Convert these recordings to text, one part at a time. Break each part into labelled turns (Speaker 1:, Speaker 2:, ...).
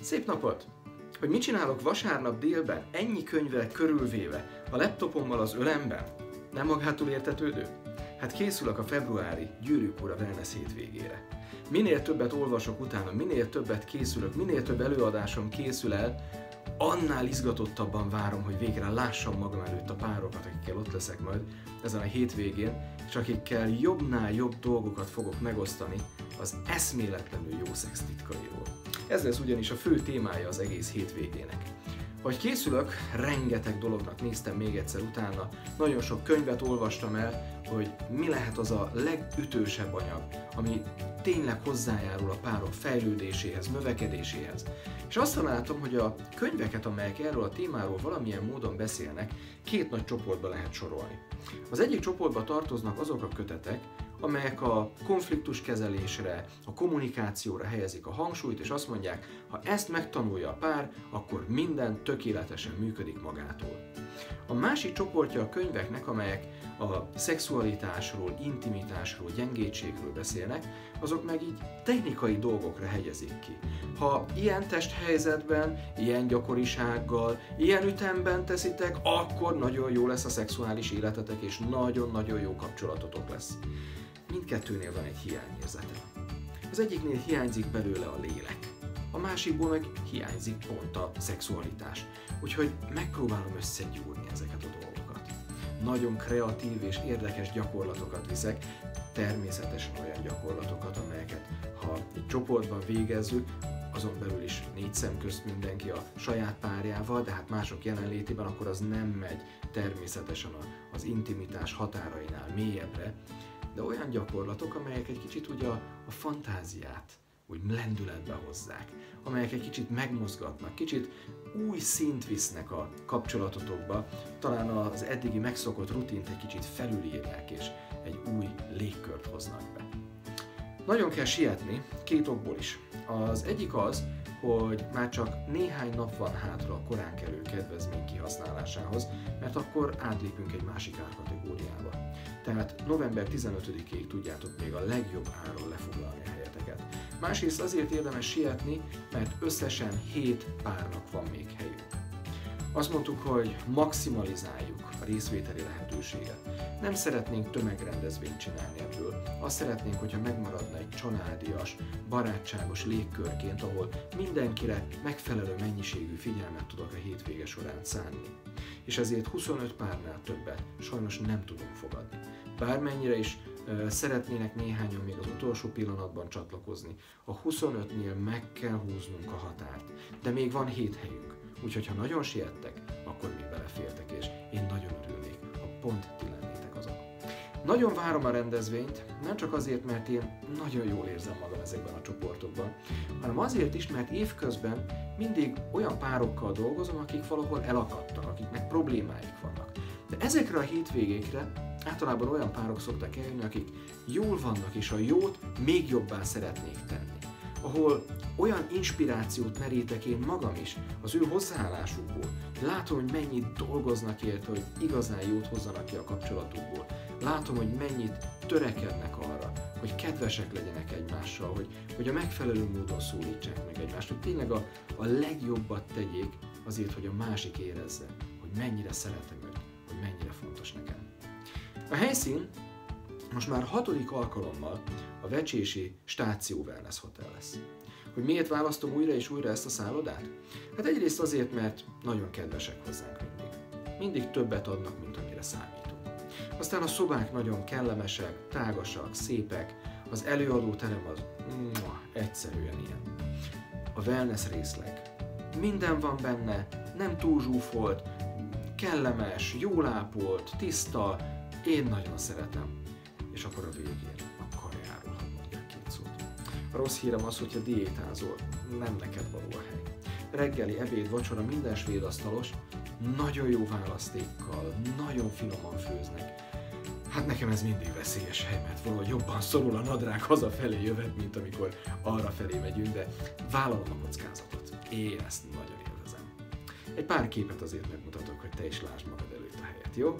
Speaker 1: Szép napot! Hogy mit csinálok vasárnap délben, ennyi könyvvel körülvéve, a laptopommal az ölemben? Nem magától értetődő? Hát készülök a februári Gyűrűk Ura Wellness hétvégére. Minél többet olvasok utána, minél többet készülök, minél több előadásom készül el, annál izgatottabban várom, hogy végre lássam magam előtt a párokat, akikkel ott leszek majd ezen a hétvégén, és akikkel jobbnál jobb dolgokat fogok megosztani az eszméletlenül jó szex titkairól. Ez lesz ugyanis a fő témája az egész hétvégének. Hogy készülök, rengeteg dolognak néztem még egyszer utána, nagyon sok könyvet olvastam el, hogy mi lehet az a legütősebb anyag, ami tényleg hozzájárul a párok fejlődéséhez, növekedéséhez. És azt találtam, hogy a könyveket, amelyek erről a témáról valamilyen módon beszélnek, két nagy csoportba lehet sorolni. Az egyik csoportba tartoznak azok a kötetek, amelyek a konfliktuskezelésre, a kommunikációra helyezik a hangsúlyt, és azt mondják, ha ezt megtanulja a pár, akkor minden tökéletesen működik magától. A másik csoportja a könyveknek, amelyek a szexualitásról, intimitásról, gyengétségről beszélnek, azok meg így technikai dolgokra hegyezik ki. Ha ilyen testhelyzetben, ilyen gyakorisággal, ilyen ütemben teszitek, akkor nagyon jó lesz a szexuális életetek, és nagyon-nagyon jó kapcsolatotok lesz. Mindkettőnél van egy hiányérzete. Az egyiknél hiányzik belőle a lélek, a másikból meg hiányzik pont a szexualitás. Úgyhogy megpróbálom összegyúrni ezeket a dolgokat. Nagyon kreatív és érdekes gyakorlatokat viszek, természetesen olyan gyakorlatokat, amelyeket ha egy csoportban végezzük, azon belül is négy szem közt mindenki a saját párjával, de hát mások jelenlétében, akkor az nem megy természetesen az intimitás határainál mélyebbre, de olyan gyakorlatok, amelyek egy kicsit ugye a, a fantáziát úgy lendületbe hozzák, amelyek egy kicsit megmozgatnak, kicsit új szint visznek a kapcsolatotokba, talán az eddigi megszokott rutint egy kicsit felülírják, és egy új légkört hoznak be. Nagyon kell sietni, két okból is. Az egyik az, hogy már csak néhány nap van hátra a korán kerül kedvezmény kihasználásához, mert akkor átlépünk egy másik árkategóriába. Tehát november 15-ig tudjátok még a legjobb áron lefoglalni a. Másrészt azért érdemes sietni, mert összesen 7 párnak van még helyük. Azt mondtuk, hogy maximalizáljuk a részvételi lehetőséget. Nem szeretnénk tömegrendezvényt csinálni ebből. Azt szeretnénk, hogyha megmaradna egy családias, barátságos légkörként, ahol mindenkire megfelelő mennyiségű figyelmet tudok a hétvége során szánni. És ezért 25 párnál többet sajnos nem tudunk fogadni. Bármennyire is szeretnének néhányan még az utolsó pillanatban csatlakozni. A 25-nél meg kell húznunk a határt, de még van 7 helyünk. Úgyhogy ha nagyon siettek, akkor még belefértek, és én nagyon örülnék, ha pont ti lennétek azok. Nagyon várom a rendezvényt, nem csak azért, mert én nagyon jól érzem magam ezekben a csoportokban, hanem azért is, mert évközben mindig olyan párokkal dolgozom, akik valahol elakadtak, akiknek problémáik vannak. De ezekre a hétvégékre általában olyan párok szoktak eljönni, akik jól vannak, és a jót még jobbá szeretnék tenni ahol olyan inspirációt merítek én magam is az ő hozzáállásukból. Látom, hogy mennyit dolgoznak érte, hogy igazán jót hozzanak ki a kapcsolatukból. Látom, hogy mennyit törekednek arra, hogy kedvesek legyenek egymással, hogy, hogy a megfelelő módon szólítsák meg egymást, hogy tényleg a, a legjobbat tegyék azért, hogy a másik érezze, hogy mennyire szeretem őt, hogy mennyire fontos nekem. A helyszín most már hatodik alkalommal a Vecsési Stáció Wellness Hotel lesz. Hogy miért választom újra és újra ezt a szállodát? Hát egyrészt azért, mert nagyon kedvesek hozzánk mindig. Mindig többet adnak, mint amire számítunk. Aztán a szobák nagyon kellemesek, tágasak, szépek, az előadó terem az muah, egyszerűen ilyen. A wellness részleg. Minden van benne, nem túl zsúfolt, kellemes, jól ápolt, tiszta, én nagyon szeretem. És akkor a végén a rossz hírem az, hogyha diétázol, nem neked való a hely. Reggeli, ebéd, vacsora, minden svéd asztalos, nagyon jó választékkal, nagyon finoman főznek. Hát nekem ez mindig veszélyes hely, mert valahogy jobban szorul a nadrág hazafelé jövet, mint amikor arra felé megyünk, de vállalom a kockázatot. Én ezt nagyon élvezem. Egy pár képet azért megmutatok, hogy te is lásd magad előtt a helyet, jó?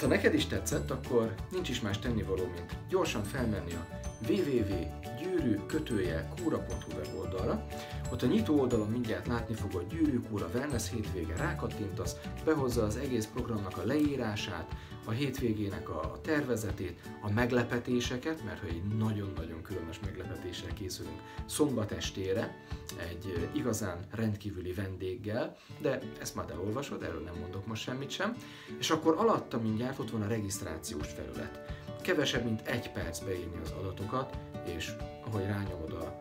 Speaker 1: Hát ha neked is tetszett, akkor nincs is más tennivaló, mint gyorsan felmenni a www.gyűrű kúra.hu weboldalra. Ott a nyitó oldalon mindjárt látni fogod Gyűrű Kúra Wellness hétvége, rákattintasz, behozza az egész programnak a leírását, a hétvégének a tervezetét, a meglepetéseket, mert hogy nagyon-nagyon különös meglepetéssel készülünk szombat estére, egy igazán rendkívüli vendéggel, de ezt majd elolvasod, erről nem mondok most semmit sem, és akkor alatta mindjárt ott van a regisztrációs felület. Kevesebb, mint egy perc beírni az adatokat, és ahogy rányomod a,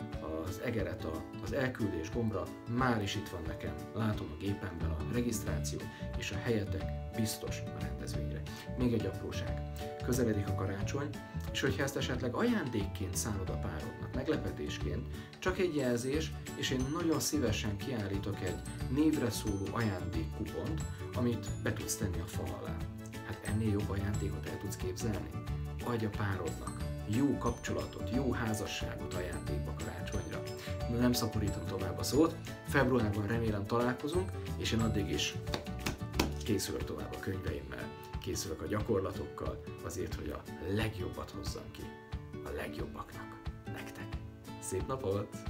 Speaker 1: az egeret a, az elküldés gombra, már is itt van nekem, látom a gépemben a regisztráció, és a helyetek biztos a rendezvényre. Még egy apróság. Közeledik a karácsony, és hogyha ezt esetleg ajándékként szánod a párodnak, meglepetésként, csak egy jelzés, és én nagyon szívesen kiállítok egy névre szóló ajándékkupont, amit be tudsz tenni a fal alá. Hát ennél jobb ajándékot el tudsz képzelni? Adj a párodnak jó kapcsolatot, jó házasságot ajándékba karácsonyra. Nem szaporítom tovább a szót, februárban remélem találkozunk, és én addig is készülök tovább a könyveimmel, készülök a gyakorlatokkal, azért, hogy a legjobbat hozzam ki a legjobbaknak, nektek. Szép napot!